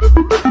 Woo-hoo-hoo!